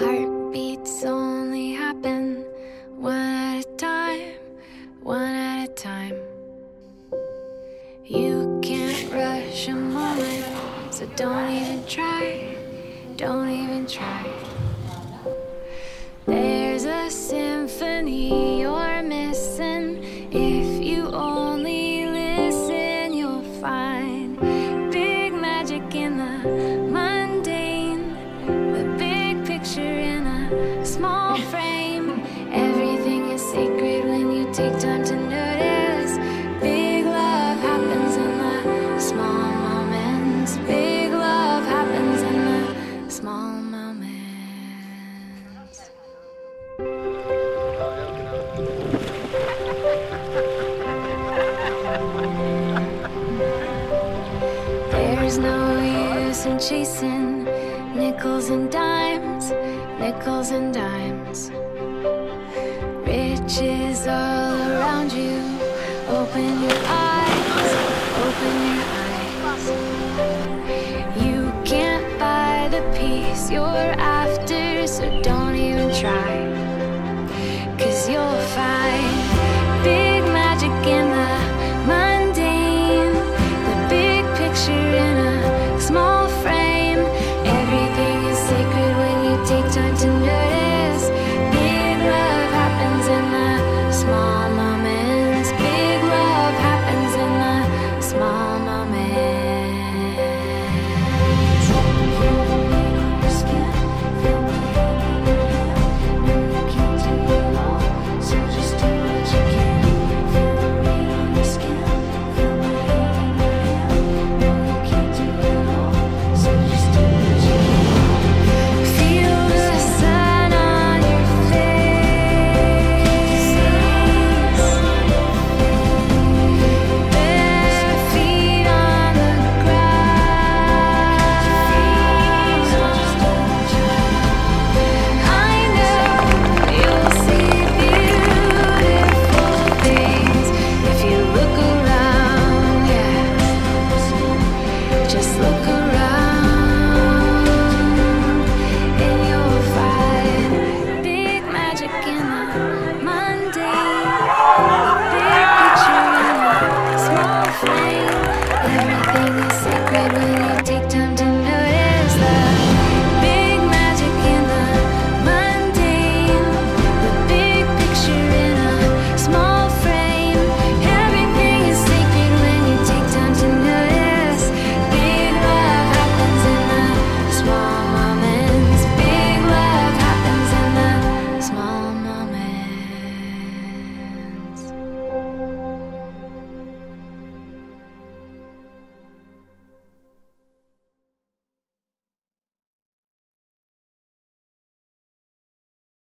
Heartbeats only happen one at a time, one at a time. You can't rush a moment, so don't even try, don't even try. There's a symphony take time to notice. Big love happens in the small moments. Big love happens in the small moments. There's no use in chasing nickels and dimes, Open your eyes, open your eyes. You can't buy the peace you're after, so